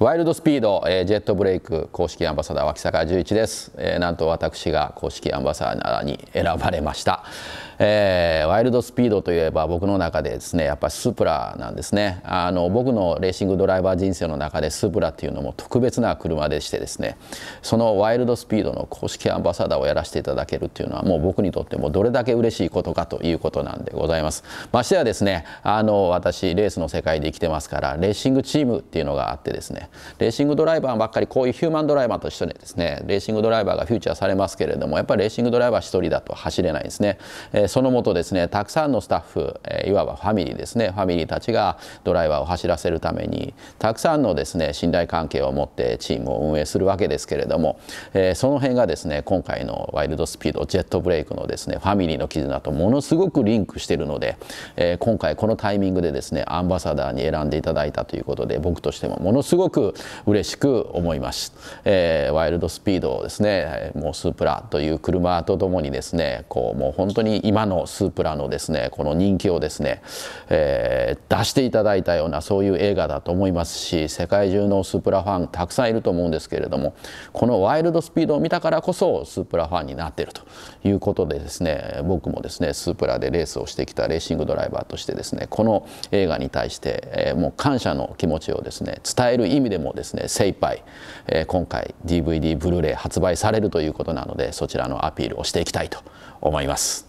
ワイルドスピード、えー、ジェットブレイク公式アンバサダー脇坂十一です、えー、なんと私が公式アンバサダーに選ばれました、えー、ワイルドスピードといえば僕の中でですねやっぱスープラなんですね。あの僕のレーシングドライバー人生の中でスープラっていうのも特別な車でしてですねそのワイルドスピードの公式アンバサダーをやらせていただけるっていうのはもう僕にとってもどれだけ嬉しいことかということなんでございます。ましてやですねあの私レースの世界で生きてますからレーシングチームっていうのがあってですねレーシングドライバーばっかりこういうヒューマンドライバーとしてですねレーシングドライバーがフューチャーされますけれどもやっぱりレーシングドライバー1人だと走れないですね、えそのもとですねたくさんのスタッフ、えいわばファミリーですねファミリーたちがドライバーを走らせるためにたくさんのですね信頼関係を持ってチームを運営するわけですけれども、えその辺がですね今回のワイルドスピードジェットブレイクのですねファミリーの絆とものすごくリンクしているので、え今回このタイミングでですねアンバサダーに選んでいただいたということで僕としてもものすごく嬉しく思います、えー、ワイルドスピードをですねもうスープラという車とともにですねこうもう本当に今のスープラのですねこの人気をですね、えー、出していただいたようなそういう映画だと思いますし世界中のスープラファンたくさんいると思うんですけれどもこのワイルドスピードを見たからこそスープラファンになっているということでですね僕もですねスープラでレースをしてきたレーシングドライバーとしてですねこの映画に対して、えー、もう感謝の気持ちをですね伝える意味でもですね精一杯、えー、今回 DVD ブルーレイ発売されるということなのでそちらのアピールをしていきたいと思います。